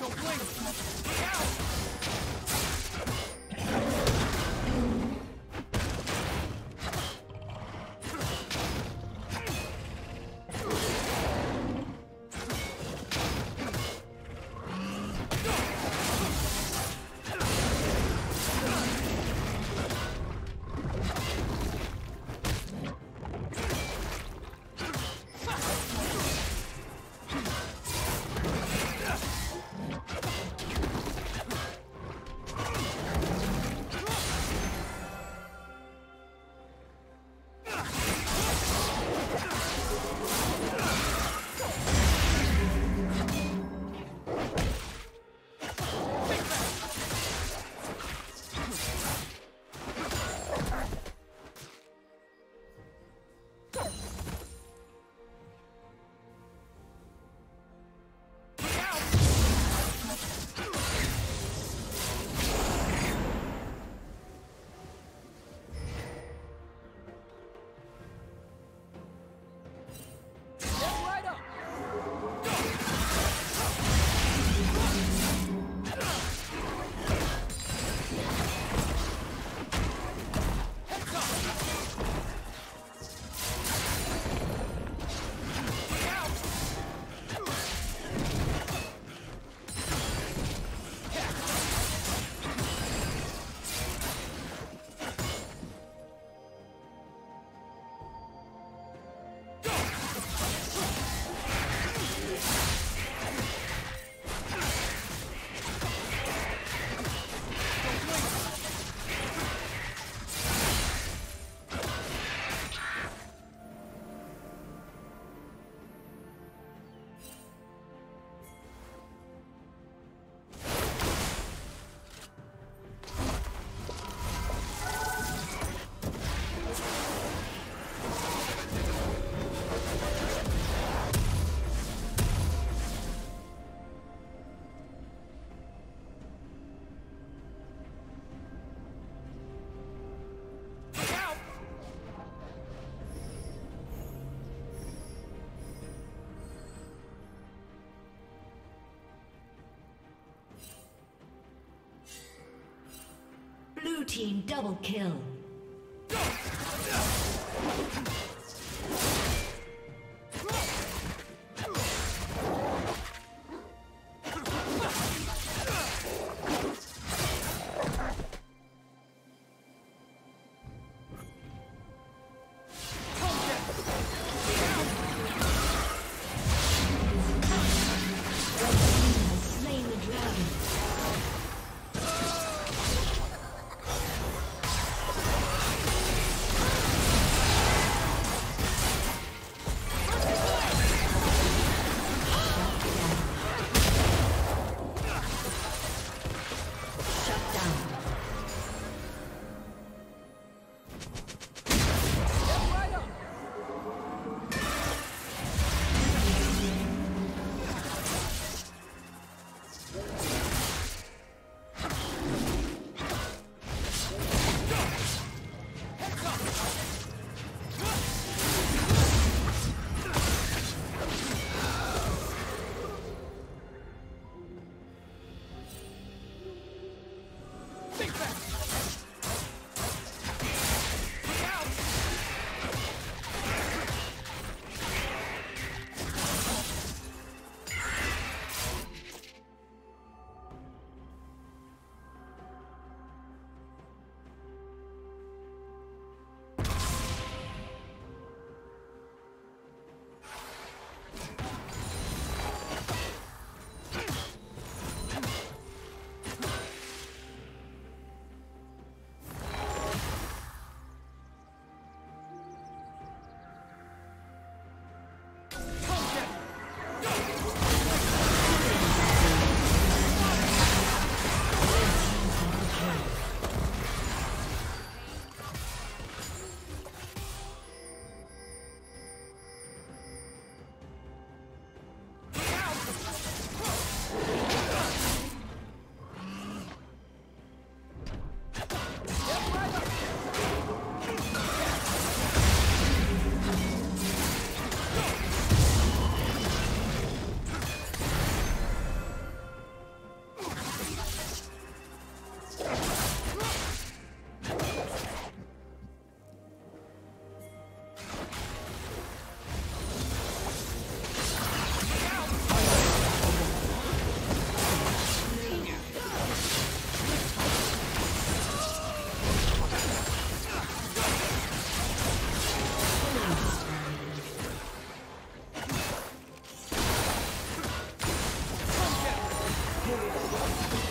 Don't blink! Look out! Team double kill. Let's go.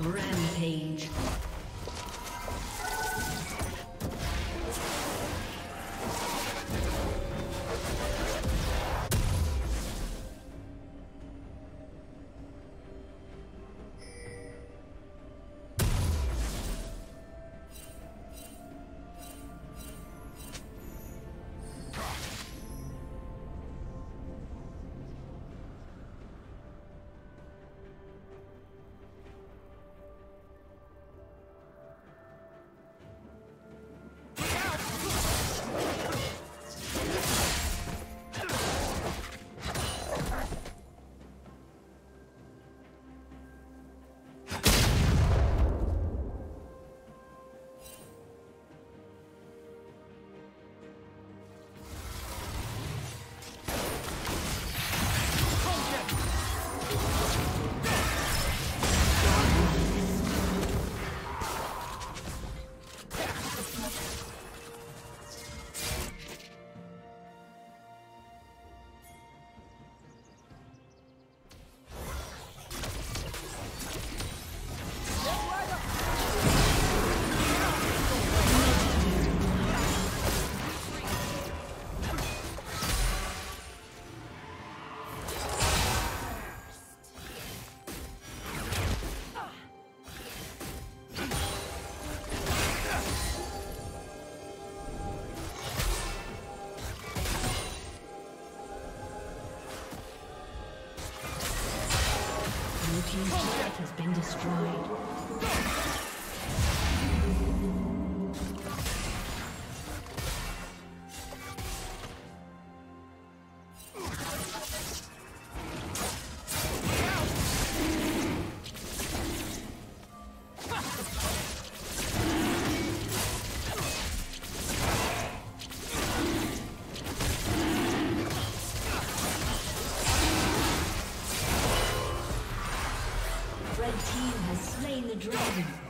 Rampage. Has been destroyed. Slain the dragon.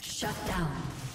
Shut down.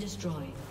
destroyed.